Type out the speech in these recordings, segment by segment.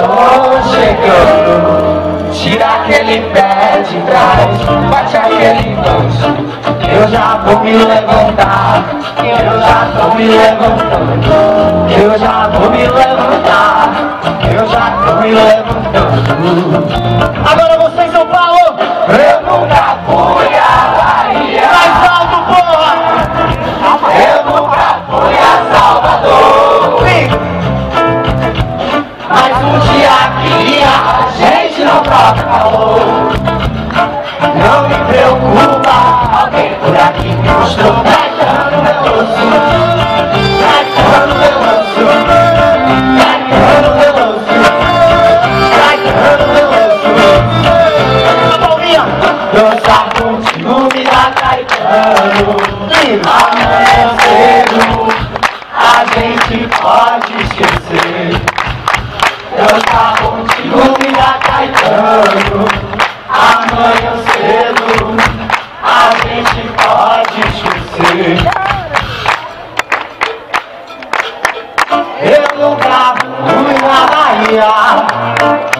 Tô chegando. Tira aquele pé de trás Bate aquele bolso eu já vou me levantar Eu já tô me levantando. Eu já vou me levantar Eu já tô me levantando me preocupa por aqui me mostrou. Caetano Veloso Caetano Veloso Caetano Veloso Caetano Veloso A palminha Dançar contigo me dá Caetano Amanhã cedo A gente pode esquecer Dançar contigo me dá Caetano Amanhã cedo 又大，又大呀！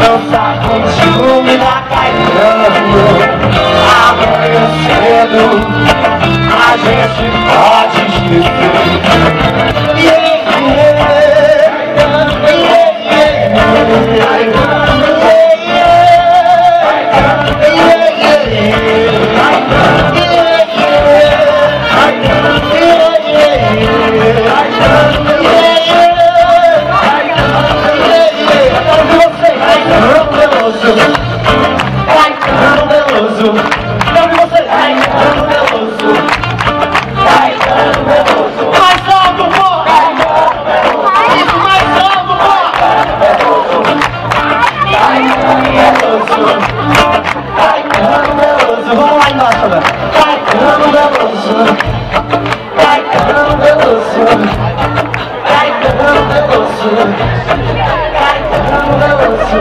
Dançar contigo me dá caetano Amanhã cedo A gente pode esquecer samba Caetano Veloso Caetano Veloso Caetano Veloso Caetano Veloso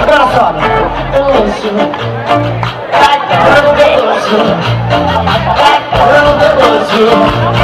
Engraçado Veloso Caetano Veloso Caetano Veloso